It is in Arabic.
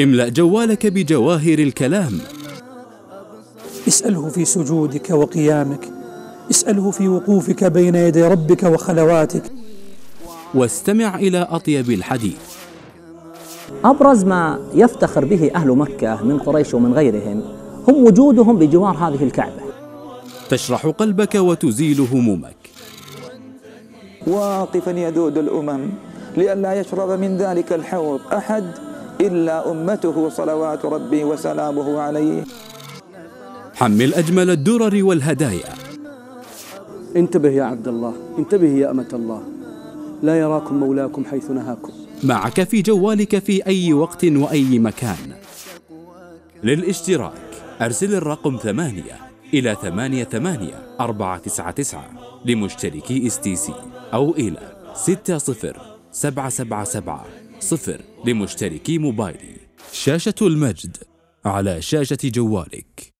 املأ جوالك بجواهر الكلام. اسأله في سجودك وقيامك. اسأله في وقوفك بين يدي ربك وخلواتك. واستمع إلى أطيب الحديث. أبرز ما يفتخر به أهل مكة من قريش ومن غيرهم هم وجودهم بجوار هذه الكعبة. تشرح قلبك وتزيل همومك. واقفا يذود الأمم لئلا يشرب من ذلك الحوض أحد إلا أمته صلوات ربي وسلامه عليه. حمل أجمل الدرر والهدايا. انتبه يا عبد الله انتبه يا أمة الله. لا يراكم مولاكم حيث نهاكم. معك في جوالك في أي وقت وأي مكان. للاشتراك أرسل الرقم ثمانية إلى ثمانية ثمانية أربعة تسعة تسعة لمشتركي STC أو إلى ستة صفر سبعة سبعة سبعة صفر لمشتركي موبايلي. شاشة المجد على شاشة جوالك.